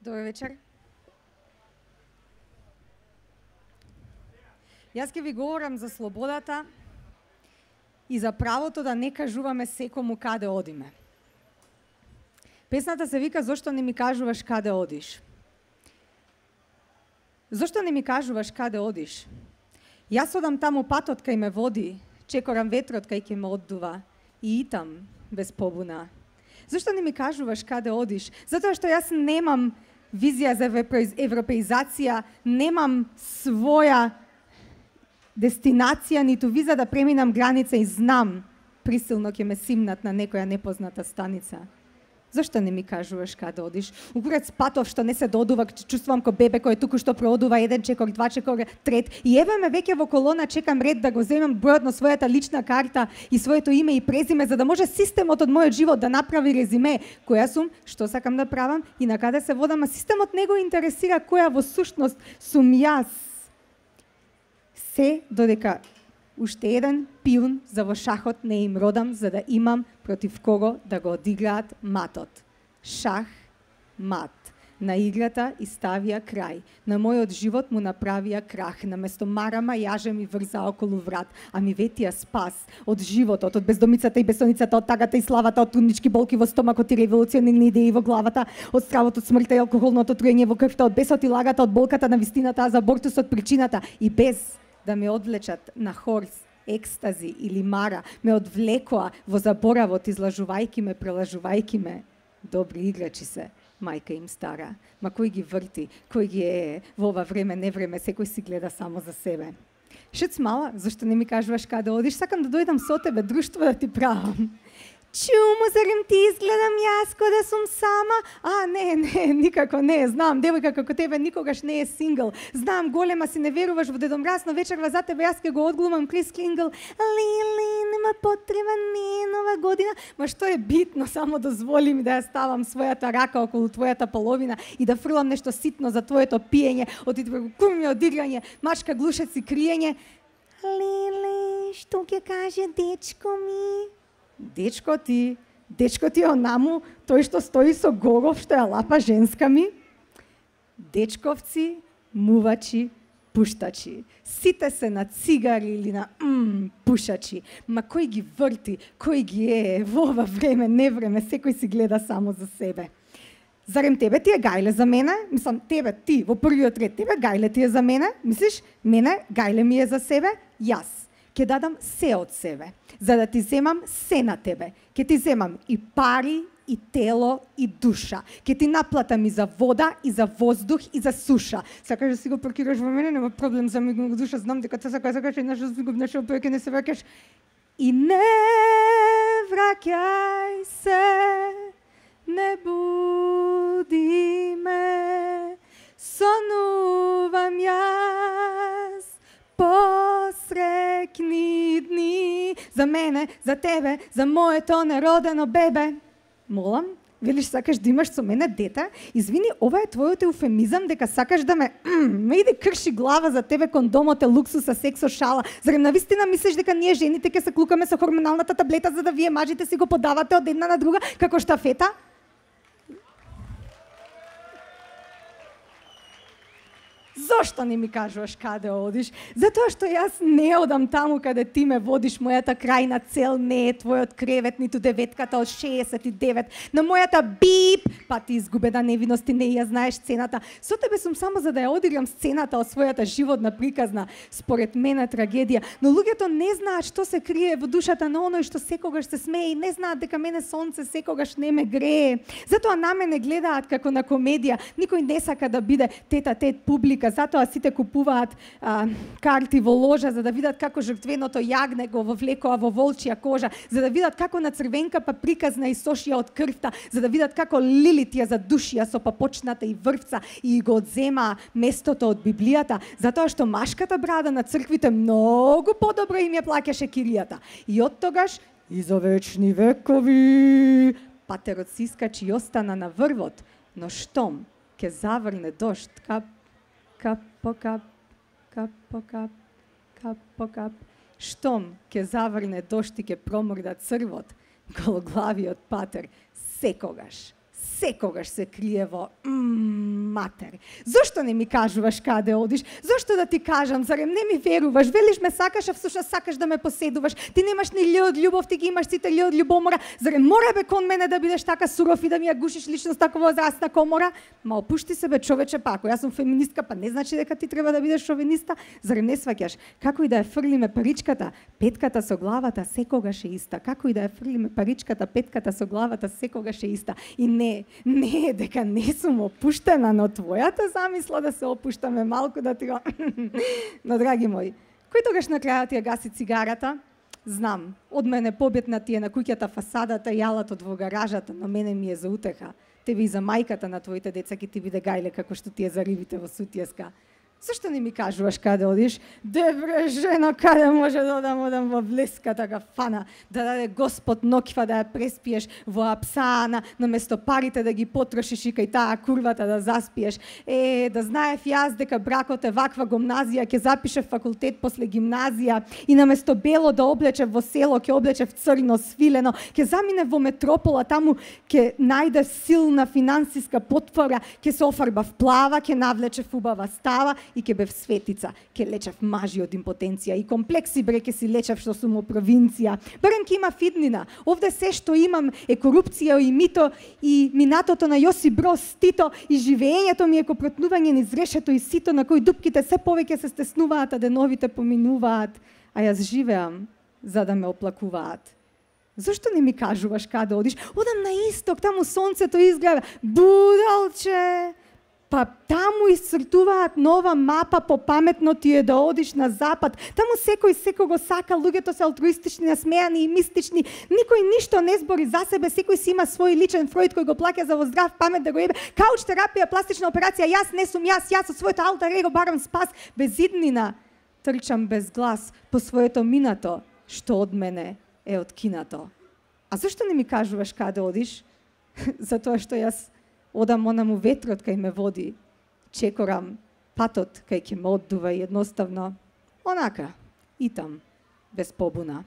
Добар вечер. Јас ќе ви говорам за слободата и за правото да не кажуваме секому каде одиме. Песната се вика Зошто не ми кажуваш каде одиш? Зошто не ми кажуваш каде одиш? Јас одам таму патот кај ме води, чекорам ветрот кај ќе ме оддува и итам без побуна. Зошто не ми кажуваш каде одиш? Затоа што јас немам визија за европеизација, немам своја дестинација, ниту виза да преминам граница и знам присилно ќе ме симнат на некоја непозната станица. Зошто не ми кажуваш каде да одиш? Укурец патов што не се додува, чувствувам ко бебе кој туку што проодува еден чекор, два чекор, трет. И еве ме веќе во колона чекам ред да го земам бројот на својата лична карта и своето име и презиме за да може системот од мојот живот да направи резиме која сум, што сакам да правам и на каде се водам, а системот него интересира која во сушност сум јас. Се додека уште еден пиун за во шахот не им родам за да имам против кого да го одиграат матот. Шах, мат. На играта и ставија крај. На мојот живот му направија крах. На место марама јаже ми врза околу врат, а ми ветија спас од животот, од бездомицата и бесоницата, од тагата и славата, од тунички болки во стомакот и револуционерни идеи во главата, од стравот од смртта и алкохолното труење во крвта, од бесот и лагата, од болката на вистината, а за бортусот причината и без да ме одвлечат на хорс, екстази или мара, ме одвлекоа во заборавот, излажувајки ме, прелажувајки ме. Добри играчи се, мајка им стара. Ма кој ги врти, кој ги е во ова време, не време, секој си гледа само за себе. Шец мала, зашто не ми кажуваш каде одиш? Сакам да дојдам со тебе, друштво да ти правам. Чуму, зарем ти изгледам јас да сум сама? А, не, не, никако не, знам, девојка како тебе никогаш не е сингл. Знам, голема си не веруваш во дедомрасно но вечерва за тебе јас ке го одглумам Крис Кингл. Лили, нема потреба, не нова година. Ма што е битно, само дозволи ми да ја ставам својата рака околу твојата половина и да фрлам нешто ситно за твоето пиење, од куми одиграње, мачка глушец и криење. Лили, што ќе каже дечко ми? Дечко ти, дечко ти онаму, тој што стои со Гогов, што ја лапа женска ми, дечковци, мувачи, пуштачи. Сите се на цигари или на м, пушачи. Ма кој ги врти, кој ги е, во ова време, не време, секој си гледа само за себе. Зарем тебе ти е гајле за мене? Мислам, тебе, ти, во првиот ред, тебе гајле ти е за мене? Мислиш, мене гајле ми е за себе? Јас ќе дадам се од себе, за да ти земам се на тебе. Ќе ти земам и пари, и тело, и душа. Ќе ти наплатам и за вода, и за воздух, и за суша. Сакаш да си го паркираш во мене, нема проблем за ми душа, знам дека се сакаш, сакаш еднаш да си го внешал, повеќе не се враќаш. И не враќај се, не буди ме, за мене, за тебе, за моето неродено бебе. Молам, велиш сакаш да имаш со мене дете? Извини, ова е твојот еуфемизам дека сакаш да ме ме иде крши глава за тебе кондомот е луксуса, сексо, шала. Зарем на вистина мислиш дека ние жените ќе се клукаме со хормоналната таблета за да вие мажите си го подавате од една на друга како штафета? Зошто не ми кажуваш каде одиш? Затоа што јас не одам таму каде ти ме водиш, мојата крајна цел не е твојот кревет, ниту деветката од 69. На мојата бип, па ти изгубена невиност и не ја знаеш цената. Со тебе сум само за да ја одиграм сцената од својата животна приказна, според мене трагедија. Но луѓето не знаат што се крие во душата на оној што секогаш се смее и не знаат дека мене сонце секогаш не ме грее. Затоа на мене гледаат како на комедија. Никој не сака да биде тета тет публика затоа сите купуваат а, карти во ложа за да видат како жртвеното јагне го вовлекоа во волчја кожа, за да видат како на црвенка па приказна и сошија од крвта, за да видат како лилит ја задушија со папочната и врвца и го одзема местото од Библијата, затоа што машката брада на црквите многу подобро им ја плаќаше киријата. И од тогаш и за вечни векови патерот си искачи и остана на врвот, но штом ке заврне дошт, кап кап по кап, кап по кап, кап по кап. Штом ќе заврне дошти ке ќе проморда црвот, гологлавиот патер секогаш, секогаш се крие во матер. Зошто не ми кажуваш каде одиш? Зошто да ти кажам? Зарем не ми веруваш? Велиш ме сакаш, а всушност сакаш да ме поседуваш. Ти немаш ни лј од љубов, ти ги имаш сите лј од љубомора. Зарем мора бе кон мене да бидеш така суров и да ми ја гушиш личност такова возрастна комора? Ма опушти се бе човече па, пако. јас сум феминистка, па не значи дека ти треба да бидеш шовиниста. Зарем не сваќаш? Како и да ја фрлиме паричката, петката со главата секогаш е иста. Како и да ја фрлиме паричката, петката со главата секогаш е иста. И не, не дека не сум опуштена, но твојата замисла да се опуштаме малку да ти го... но, драги мои, кој тогаш на крајот ја гаси цигарата? Знам, од мене победна ти е на куќата фасадата и јалатот во гаражата, но мене ми е за утеха. Тебе и за мајката на твоите деца ќе ти биде гајле како што ти е за рибите во сутјеска. Зашто не ми кажуваш каде одиш? Дебре, жено, каде може да одам, одам во блеската така фана, да даде Господ нокива да ја преспиеш во апсана, место парите да ги потрошиш и кај таа курвата да заспиеш. Е, да знаев јас дека бракот е ваква гимназија, ќе запише факултет после гимназија и место бело да облече во село, ќе облече в црно свилено, ќе замине во метропола, таму ќе најде силна финансиска потвора, ќе се офарба в плава, ќе навлече фубава убава става и ке бев светица, ке лечев мажи од импотенција и комплекси бре ке си лечев што сум во провинција. Барем ке има фиднина. Овде се што имам е корупција и мито и минатото на Јоси Брос Тито и живеењето ми е ко протнување низ решето и сито на кој дупките се повеќе се стеснуваат, а деновите поминуваат, а јас живеам за да ме оплакуваат. Зошто не ми кажуваш каде одиш? Одам на исток, таму сонцето изгледа. Будалче, па таму исцртуваат нова мапа по паметно ти е да одиш на запад. Таму секој секого сака, луѓето се алтруистични, насмеани и мистични. Никој ништо не збори за себе, секој си има свој личен Фройд кој го плаќа за во здрав памет да го ебе. Кауч терапија, пластична операција, јас не сум јас, јас со своето алтар его барам спас без иднина. Трчам без глас по своето минато, што од мене е откинато. А зашто не ми кажуваш каде одиш? Затоа што јас одам онаму ветрот кај ме води, чекорам патот кај ќе ме оддува и едноставно, онака, и там, без побуна.